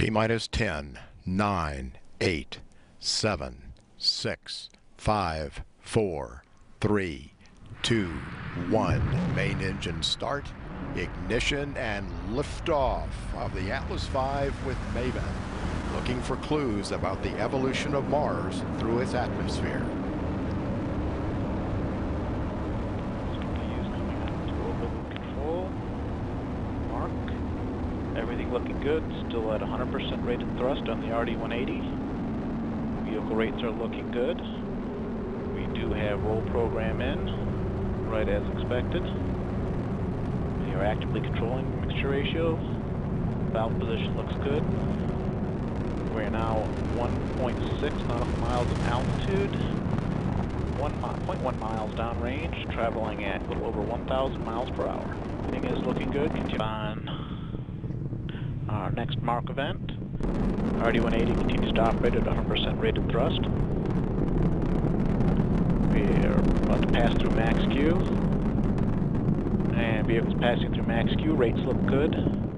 T minus 10, 9, 8, 7, 6, 5, 4, 3, 2, 1. Main engine start, ignition, and liftoff of the Atlas V with MAVEN, looking for clues about the evolution of Mars through its atmosphere. Control. Mark. Looking good. Still at 100% rated thrust on the RD-180. Vehicle rates are looking good. We do have roll program in, right as expected. We are actively controlling mixture ratio. Valve position looks good. We're now 1.6 nautical miles in altitude. 1.1 miles downrange, traveling at a little over 1,000 miles per hour. Everything is looking good. Continue on our next mark event. RD-180 continues to operate at 100% rated thrust. We're about to pass through max Q. And vehicles passing through max Q, rates look good.